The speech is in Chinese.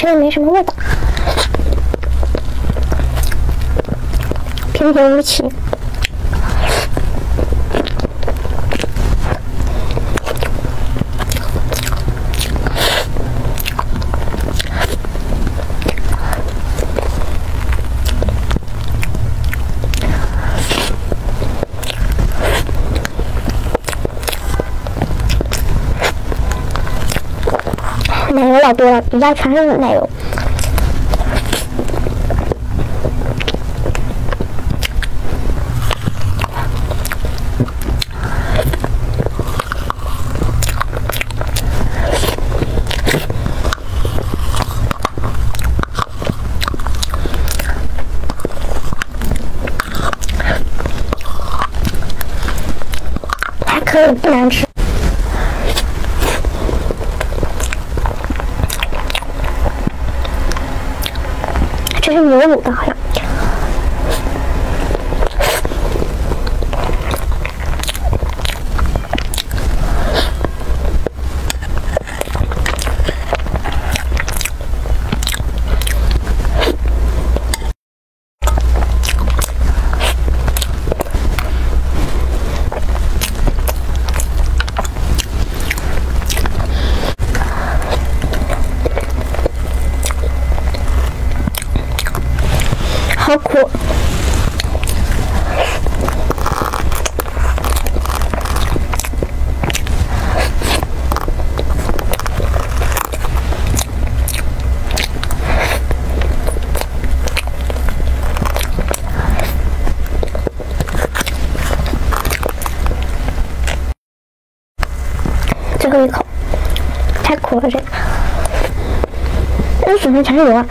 吃的没什么味道，平平无奇。奶油老多了，一家全是奶油。还可以，不难吃。这是牛乳的，好像。好苦。最后一口，太苦了这个，这嘴唇全是油啊！